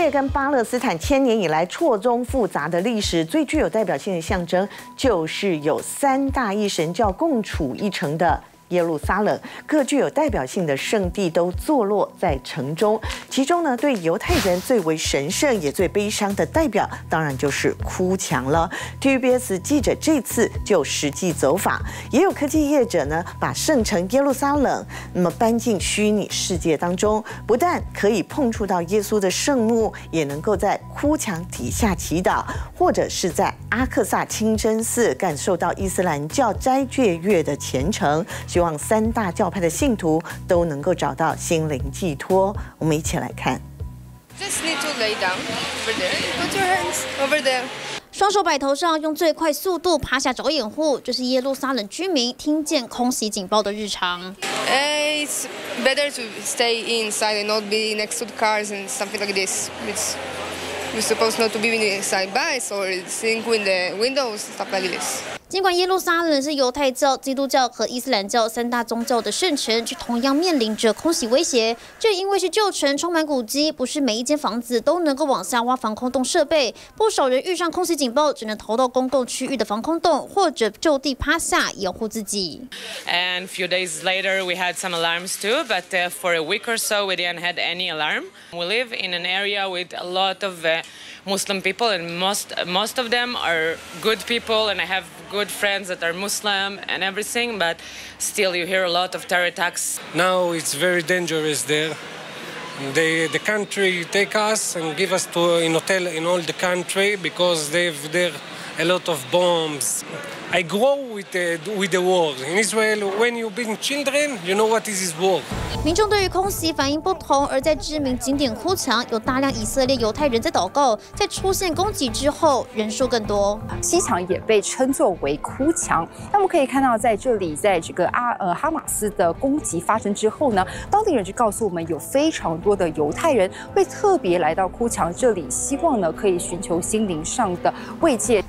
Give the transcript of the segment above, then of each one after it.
列跟巴勒斯坦千年以来错综复杂的历史，最具有代表性的象征，就是有三大一神教共处一城的。耶路撒冷各具有代表性的圣地都坐落在城中，其中呢，对犹太人最为神圣也最悲伤的代表，当然就是哭墙了。TVBS 记者这次就实际走访，也有科技业者呢，把圣城耶路撒冷那么搬进虚拟世界当中，不但可以碰触到耶稣的圣墓，也能够在哭墙底下祈祷，或者是在阿克萨清真寺感受到伊斯兰教斋戒月的虔诚。希望三大教派的信徒都能够找到心灵寄托。我们一起来看。Just need to lay down over there. Put your hands over there. 双手摆头上，用最快速度趴下找掩护，这是耶路撒冷居民听见空袭警报的日常。It's better to stay inside and not be next to the cars and something like this. It's we're supposed not to be inside bars or sink in the windows, stuff like this. 尽管耶路撒冷是犹太教、基督教和伊斯兰教三大宗教的圣城，却同样面临着空袭威胁。这因为是旧城，充满古迹，不是每一间房子都能够往下挖防空洞设备。不少人遇上空袭警报，只能逃到公共区域的防空洞，或者就地趴下掩护自己。And few days later, we had some alarms too, but for a week or so, we didn't had any alarm. We live in an area with a lot of Muslim people, and most most of them are good people, and I have good friends that are Muslim and everything, but still you hear a lot of terror attacks. Now it's very dangerous there. They, the country take us and give us to in hotel in all the country because they've there a lot of bombs. I grow with the, with the war. In Israel, when you've been children, you know what is this war. 民众对于空袭反应不同，而在知名景点哭墙，有大量以色列犹太人在祷告。在出现攻击之后，人数更多。西墙也被称作为哭墙。那我们可以看到，在这里，在这个阿呃哈马斯的攻击发生之后呢，当地人就告诉我们，有非常多的犹太人会特别来到哭墙这里，希望呢可以寻求心灵上的慰藉。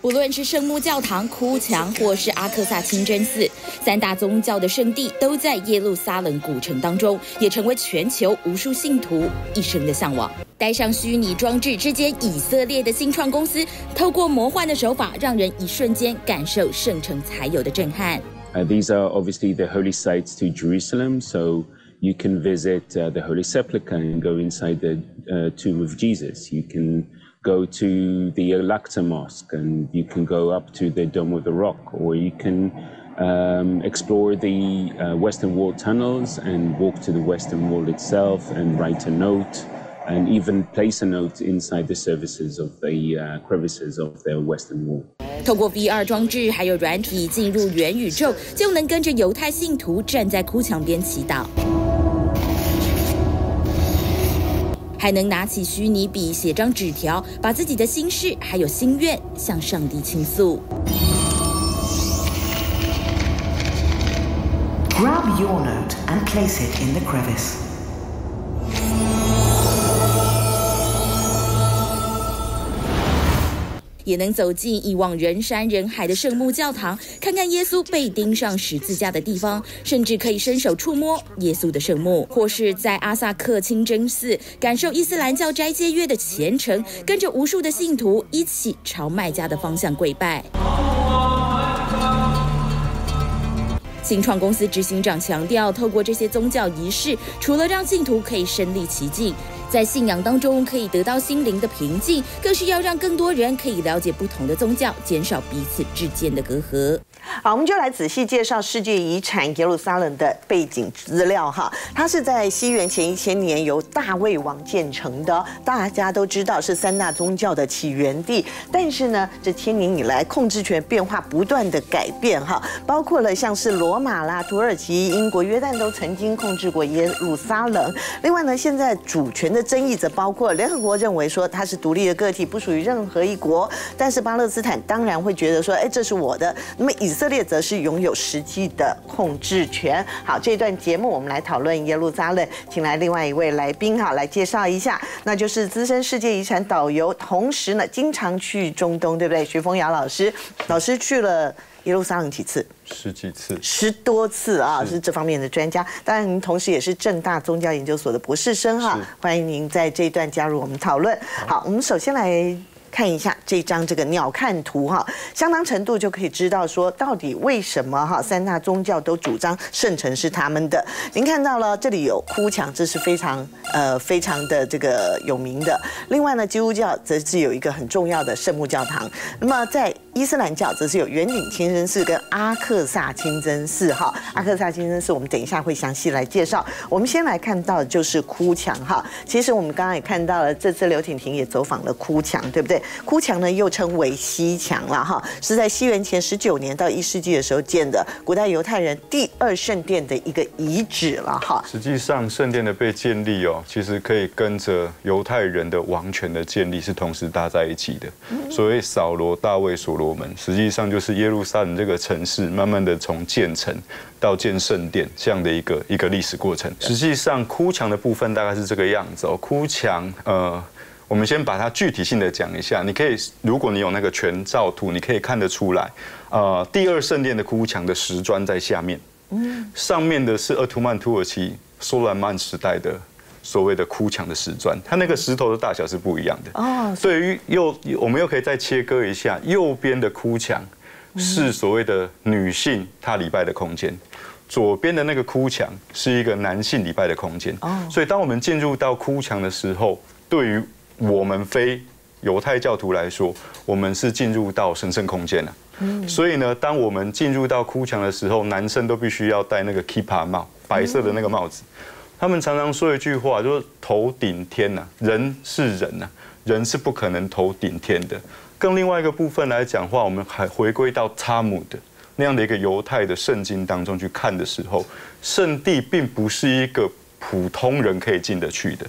不论是圣母教堂、哭墙，或是阿克萨清真寺，三大宗教的圣地都在耶路撒冷古城当中，也成为全球无数信徒一生的向往。戴上虚拟装置，之间以色列的新创公司，透过魔幻的手法，让人一瞬间感受圣城才有的震撼。These are obviously the holy sites to Jerusalem, so you can visit the Holy Sepulchre and go inside the tomb of Jesus. You can go to the Al-Aqsa Mosque and you can go up to the Dome of the Rock, or you can um, explore the uh, Western Wall tunnels and walk to the Western Wall itself and write a note and even place a note inside the services of the uh, crevices of the Western Wall. 透过 VR 装置还有软体进入元宇宙，就能跟着犹太信徒站在哭墙边祈祷。 还能拿起虚拟笔写张纸条，把自己的心事还有心愿向上帝倾诉。Grab your note and place it in the crevice. 也能走进一往人山人海的圣母教堂，看看耶稣被钉上十字架的地方，甚至可以伸手触摸耶稣的圣墓，或是在阿萨克清真寺感受伊斯兰教斋戒月的虔诚，跟着无数的信徒一起朝麦加的方向跪拜。新创公司执行长强调，透过这些宗教仪式，除了让信徒可以身临其境。在信仰当中可以得到心灵的平静，更是要让更多人可以了解不同的宗教，减少彼此之间的隔阂。好，我们就来仔细介绍世界遗产耶路撒冷的背景资料哈。它是在西元前一千年由大卫王建成的，大家都知道是三大宗教的起源地。但是呢，这千年以来控制权变化不断的改变哈，包括了像是罗马啦、土耳其、英国、约旦都曾经控制过耶路撒冷。另外呢，现在主权的争议则包括联合国认为说它是独立的个体，不属于任何一国。但是巴勒斯坦当然会觉得说，哎，这是我的。那么以色色列则是拥有实际的控制权。好，这段节目我们来讨论耶路撒冷，请来另外一位来宾哈，来介绍一下，那就是资深世界遗产导游，同时呢经常去中东，对不对？徐峰瑶老师，老师去了耶路撒冷几次？十几次，十多次啊，是这方面的专家。当然，您同时也是正大宗教研究所的博士生哈，欢迎您在这一段加入我们讨论。好，我们首先来。看一下这张这个鸟瞰图哈，相当程度就可以知道说到底为什么哈三大宗教都主张圣城是他们的。您看到了这里有哭墙，这是非常呃非常的这个有名的。另外呢，基督教则是有一个很重要的圣母教堂。那么在伊斯兰教则是有圆顶清真寺跟阿克萨清真寺哈。阿克萨清真寺我们等一下会详细来介绍。我们先来看到的就是哭墙哈。其实我们刚刚也看到了，这次刘婷婷也走访了哭墙，对不对？哭墙呢，又称为西墙了哈，是在西元前十九年到一世纪的时候建的，古代犹太人第二圣殿的一个遗址了哈。实际上，圣殿的被建立哦，其实可以跟着犹太人的王权的建立是同时搭在一起的。所谓扫罗、大卫、所罗门，实际上就是耶路撒冷这个城市慢慢的从建成到建圣殿这样的一个一个历史过程。实际上，哭墙的部分大概是这个样子哦，哭墙呃。我们先把它具体性的讲一下。你可以，如果你有那个全照图，你可以看得出来，呃，第二圣殿的哭墙的石砖在下面，嗯，上面的是鄂图曼土耳其苏莱曼时代的所谓的哭墙的石砖，它那个石头的大小是不一样的。哦，对于右，我们又可以再切割一下，右边的哭墙是所谓的女性她礼拜的空间，左边的那个哭墙是一个男性礼拜的空间。哦，所以当我们进入到哭墙的时候，对于我们非犹太教徒来说，我们是进入到神圣空间了。嗯，所以呢，当我们进入到哭墙的时候，男生都必须要戴那个 kipa 帽，白色的那个帽子。他们常常说一句话，就是头顶天呐，人是人呐，人是不可能头顶天的。更另外一个部分来讲话，我们还回归到查姆的那样的一个犹太的圣经当中去看的时候，圣地并不是一个。普通人可以进得去的。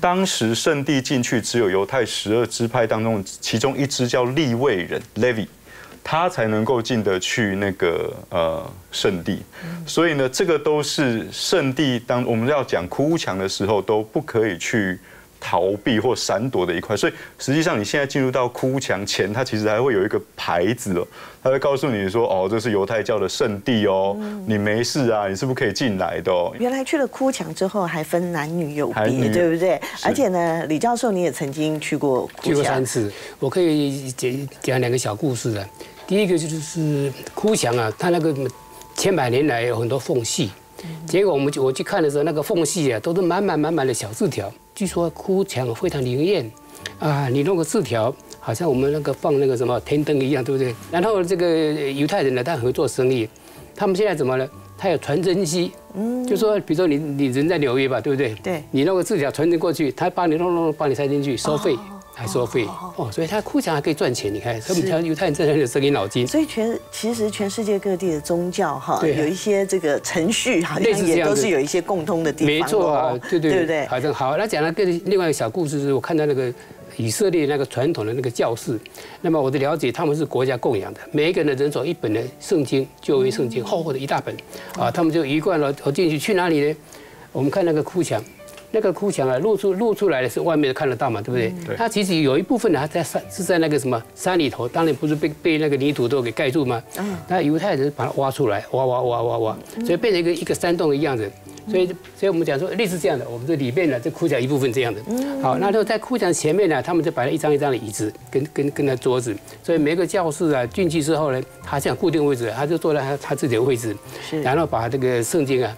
当时圣地进去只有犹太十二支派当中其中一支叫利未人 （Levi），他才能够进得去那个呃圣地。所以呢，这个都是圣地当我们要讲哭墙的时候都不可以去。逃避或闪躲的一块，所以实际上你现在进入到哭墙前，它其实还会有一个牌子哦，它会告诉你说：“哦，这是犹太教的圣地哦，你没事啊，你是不是可以进来的？”哦。原来去了哭墙之后还分男女有别，对不对？而且呢，李教授你也曾经去过，去过三次。我可以讲讲两个小故事啊。第一个就是哭墙啊，它那个千百年来有很多缝隙，结果我们就我去看的时候，那个缝隙啊都是满满满满的小字条。据说哭墙非常灵验，啊，你弄个字条，好像我们那个放那个什么天灯一样，对不对？然后这个犹太人呢，他合作生意，他们现在怎么了？他有传真机，就说比如说你你人在纽约吧，对不对？对，你弄个字条传真过去，他帮你弄弄帮你塞进去，收费。还收费哦，所以他哭墙还可以赚钱。你看，他们犹太人真的有生意脑筋。所以全其实全世界各地的宗教哈，有一些这个程序，好像也都是有一些共通的地方。没错啊，对对对不对？好的，好。那讲了个另外一个小故事，是我看到那个以色列那个传统的那个教室。那么我的了解，他们是国家供养的，每一个人人手一本的圣经，旧约圣经，厚厚的一大本啊。他们就一贯了，我进去去哪里呢？我们看那个哭墙。那个哭墙啊，露出露出来的是外面看得到嘛，对不对？对。它其实有一部分呢，它在山是在那个什么山里头，当然不是被被那个泥土都给盖住吗？嗯。那犹太人把它挖出来，挖挖挖挖挖，所以变成一个一个山洞的样子。所以，所以我们讲说类似这样的，我们这里面呢，这哭墙一部分这样的。嗯。好，那就在哭墙前面呢，他们就摆了一张一张的椅子，跟跟跟那桌子。所以每个教室啊进去之后呢，他这样固定位置，他就坐在他他自己的位置。是。然后把这个圣经啊。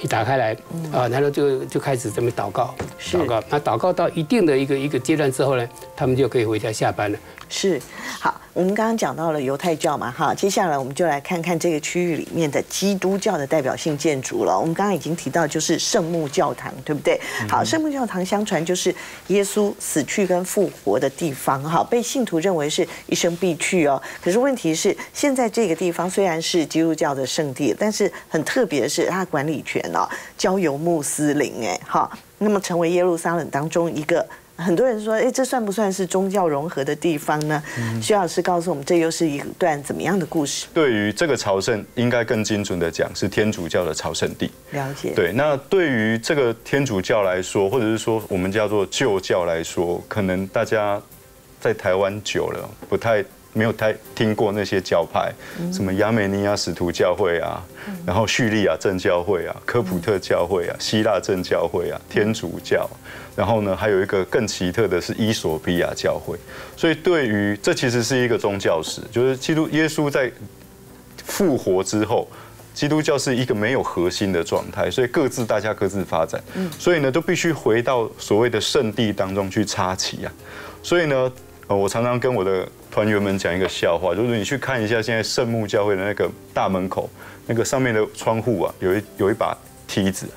一打开来，啊，然后就就开始这么祷告，祷告。那祷告到一定的一个一个阶段之后呢，他们就可以回家下班了。是，好。我们刚刚讲到了犹太教嘛，哈，接下来我们就来看看这个区域里面的基督教的代表性建筑了。我们刚刚已经提到，就是圣母教堂，对不对？好，圣母教堂相传就是耶稣死去跟复活的地方，哈，被信徒认为是一生必去哦。可是问题是，现在这个地方虽然是基督教的圣地，但是很特别的是，它管理权哦交由穆斯林，哎，哈，那么成为耶路撒冷当中一个。很多人说，哎，这算不算是宗教融合的地方呢？徐老师告诉我们，这又是一段怎么样的故事？对于这个朝圣，应该更精准的讲，是天主教的朝圣地。了解。对，那对于这个天主教来说，或者是说我们叫做旧教来说，可能大家在台湾久了，不太。没有太听过那些教派，什么亚美尼亚使徒教会啊，然后叙利亚正教会啊，科普特教会啊，希腊正教会啊，天主教，然后呢，还有一个更奇特的是伊索比亚教会。所以对于这其实是一个宗教史，就是基督耶稣在复活之后，基督教是一个没有核心的状态，所以各自大家各自发展，所以呢都必须回到所谓的圣地当中去插旗啊。所以呢，呃，我常常跟我的团员们讲一个笑话，就是你去看一下现在圣母教会的那个大门口，那个上面的窗户啊，有一有一把梯子，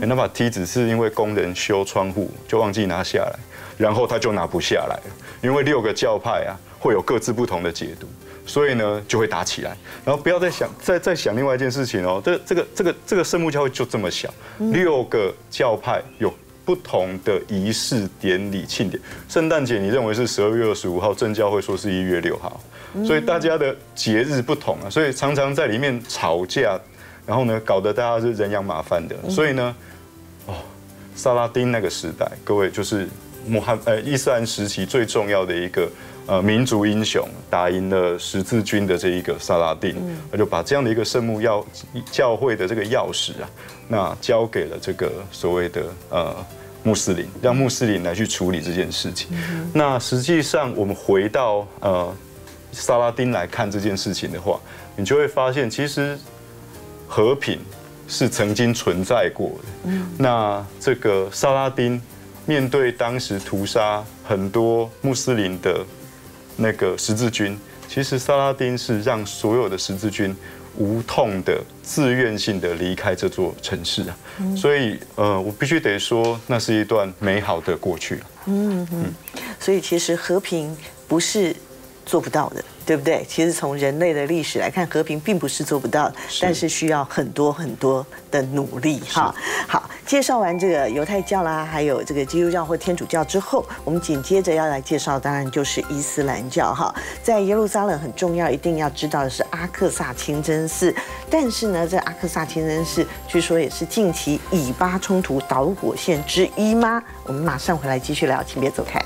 那把梯子是因为工人修窗户就忘记拿下来，然后他就拿不下来了，因为六个教派啊会有各自不同的解读，所以呢就会打起来。然后不要再想再再想另外一件事情哦，这这个这个这个圣母教会就这么小，六个教派有。不同的仪式典礼庆典，圣诞节你认为是十二月二十五号，正教会说是一月六号，所以大家的节日不同啊，所以常常在里面吵架，然后呢，搞得大家是人仰马翻的。所以呢，哦，萨拉丁那个时代，各位就是穆罕呃伊斯兰时期最重要的一个呃民族英雄，打赢了十字军的这一个萨拉丁，他就把这样的一个圣母要教会的这个钥匙啊。那交给了这个所谓的呃穆斯林，让穆斯林来去处理这件事情。那实际上，我们回到呃萨拉丁来看这件事情的话，你就会发现，其实和平是曾经存在过的。那这个萨拉丁面对当时屠杀很多穆斯林的那个十字军，其实萨拉丁是让所有的十字军。无痛的、自愿性的离开这座城市啊，所以呃，我必须得说，那是一段美好的过去。嗯嗯，所以其实和平不是做不到的。对不对？其实从人类的历史来看，和平并不是做不到，但是需要很多很多的努力。哈，好，介绍完这个犹太教啦，还有这个基督教或天主教之后，我们紧接着要来介绍，当然就是伊斯兰教。哈，在耶路撒冷很重要，一定要知道的是阿克萨清真寺。但是呢，这阿克萨清真寺据说也是近期以巴冲突导火线之一吗？我们马上回来继续聊，请别走开。